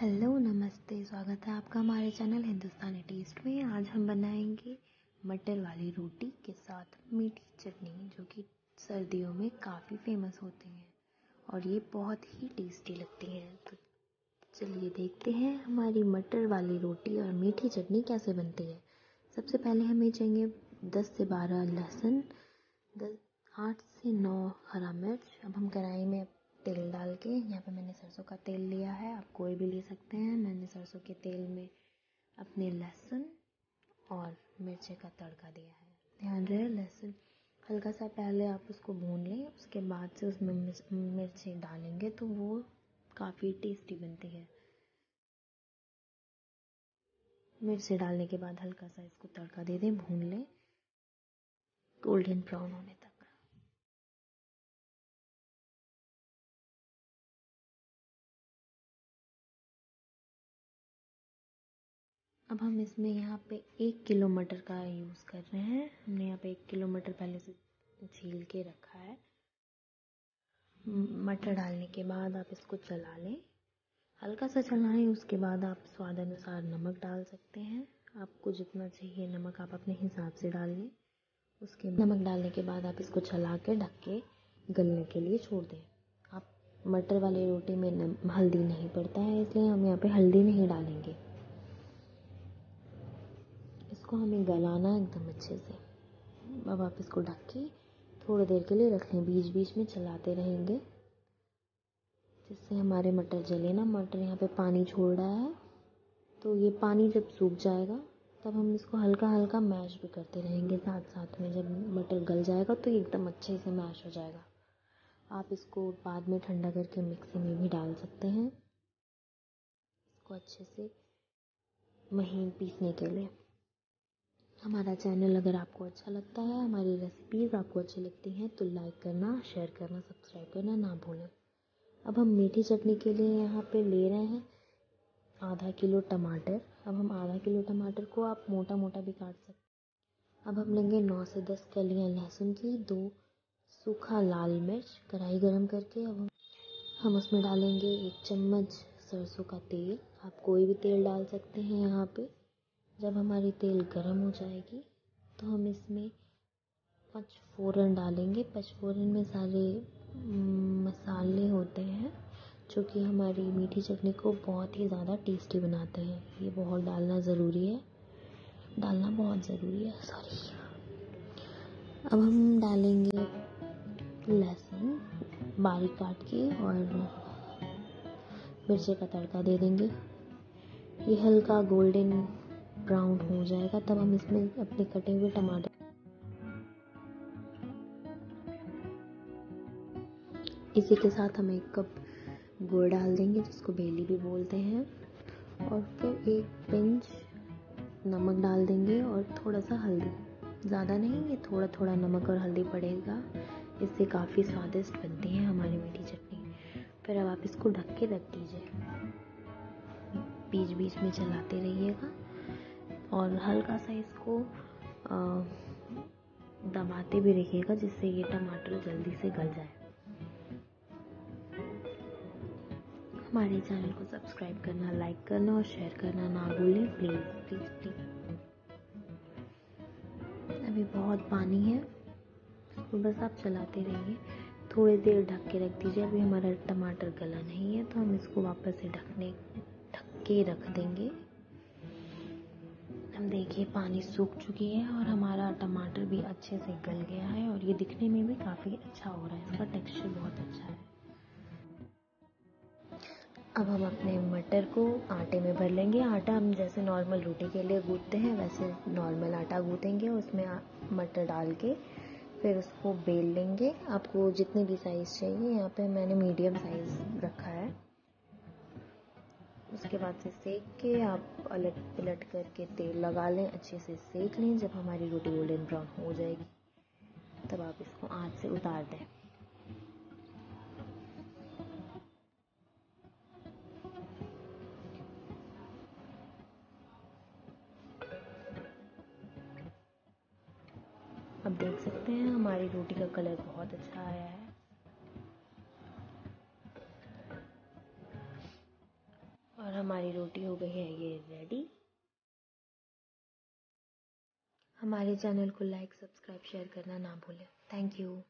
Hello, नमस्ते, स्वागत है आपका हमारे चैनल हिंदुस्तानी टेस्ट में। आज हम बनाएँगे मटर वाली रोटी के साथ मीठी चटनी, जो कि सर्दियों में काफ़ी फ़ेमस होती हैं और ये बहुत ही टेस्टी लगती है। तो चलिए देखते हैं हमारी मटर वाली रोटी और मीठी चटनी कैसे बनती है। सबसे पहले हमें चाहिए दस से बारह लहसुन, दस, आठ से नौ हरा मिर्च। अब हम कढ़ाई में तेल डाल के, यहाँ पे मैंने सरसों का तेल लिया है, आप कोई भी ले सकते हैं। मैंने सरसों के तेल में अपने लहसुन और मिर्ची का तड़का दिया है। ध्यान रहे, लहसुन हल्का सा पहले आप उसको भून लें, उसके बाद से उसमें मिर्ची डालेंगे तो वो काफ़ी टेस्टी बनती है। मिर्ची डालने के बाद हल्का सा इसको तड़का दे दें, भून लें। गोल्डन ब्राउन होने अब हम इसमें यहाँ पे एक किलो मटर का यूज़ कर रहे हैं। हमने यहाँ पे एक किलो मटर पहले से छील के रखा है। मटर डालने के बाद आप इसको चला लें। हल्का सा चलाएँ, उसके बाद आप स्वाद अनुसार नमक डाल सकते हैं। आपको जितना चाहिए नमक आप अपने हिसाब से डाल लें। उसके नमक डालने के बाद आप इसको चला के ढक के गलने के लिए छोड़ दें। आप मटर वाली रोटी में हल्दी नहीं पड़ता है, इसलिए हम यहाँ पे हल्दी नहीं डालेंगे। इसको हमें गलाना एकदम अच्छे से। अब आप इसको ढक के थोड़ी देर के लिए रख लें। बीच बीच में चलाते रहेंगे। जिससे हमारे मटर जले ना। मटर यहाँ पे पानी छोड़ रहा है। तो ये पानी जब सूख जाएगा, तब हम इसको हल्का हल्का मैश भी करते रहेंगे साथ साथ में। जब मटर गल जाएगा तो एकदम अच्छे से मैश हो जाएगा। आप इसको बाद में ठंडा करके मिक्सी में भी डाल सकते हैं। इसको अच्छे से महीन पीसने के लिए। हमारा चैनल अगर आपको अच्छा लगता है, हमारी रेसिपीज़ आपको अच्छी लगती हैं तो लाइक करना शेयर करना सब्सक्राइब करना ना भूलें। अब हम मीठी चटनी के लिए यहाँ पे ले रहे हैं आधा किलो टमाटर। अब हम आधा किलो टमाटर को आप मोटा मोटा भी काट सकते अब हम लेंगे नौ से दस कलियाँ लहसुन की, दो सूखा लाल मिर्च कढ़ाई गरम करके। अब हम हम उसमें डालेंगे एक चम्मच सरसों का तेल। आप कोई भी तेल डाल सकते हैं यहाँ पे। जब हमारी तेल गर्म हो जाएगी तो हम इसमें पचफोरन डालेंगे। पचफोरन में सारे मसाले होते हैं, जो कि हमारी मीठी चटनी को बहुत ही ज़्यादा टेस्टी बनाते हैं। ये बहुत डालना ज़रूरी है। डालना बहुत ज़रूरी है सॉरी अब हम डालेंगे लहसुन बारीक काट के और मिर्ची का तड़का दे देंगे। ये हल्का गोल्डन ब्राउन हो जाएगा, तब हम इसमें अपने कटे हुए टमाटर इसी के साथ हम एक कप गुड़ डाल देंगे, जिसको बेली भी बोलते हैं, और फिर एक पिंच नमक डाल देंगे, और थोड़ा सा हल्दी। ज़्यादा नहीं, ये थोड़ा थोड़ा नमक और हल्दी पड़ेगा। इससे काफ़ी स्वादिष्ट बनती है हमारी मीठी चटनी। फिर अब आप इसको ढक के रख दीजिए। बीच बीच में चलाते रहिएगा। और हल्का सा इसको दबाते भी रखिएगा जिससे ये टमाटर जल्दी से गल जाए। हमारे चैनल को सब्सक्राइब करना, लाइक करना और शेयर करना ना भूलें, प्लीज़ प्लीज़ प्लीज़। अभी बहुत पानी है तो बस आप चलाते रहिए। थोड़ी देर ढक के रख दीजिए, अभी हमारा टमाटर गला नहीं है तो हम इसको वापस से ढकने, ढक के रख देंगे। हम देखिए, पानी सूख चुकी है और हमारा टमाटर भी अच्छे से गल गया है और ये दिखने में भी काफ़ी अच्छा हो रहा है। इसका टेक्सचर बहुत अच्छा है। अब हम अपने मटर को आटे में भर लेंगे। आटा हम जैसे नॉर्मल रोटी के लिए गूँथते हैं, वैसे नॉर्मल आटा गूँथेंगे। उसमें मटर डाल के फिर उसको बेल लेंगे। आपको जितनी भी साइज़ चाहिए, यहाँ पे मैंने मीडियम साइज़ रखा है। उसके बाद से सेक के आप अलट पलट करके तेल लगा लें, अच्छे से सेक लें, जब हमारी रोटी गोल्डन ब्राउन हो जाएगी। तब आप इसको आँच से उतार दें। अब देख सकते हैं, हमारी रोटी का कलर बहुत अच्छा आया है। हमारी रोटी हो गई है, ये रेडी हमारे चैनल को लाइक सब्सक्राइब शेयर करना ना भूलें. Thank you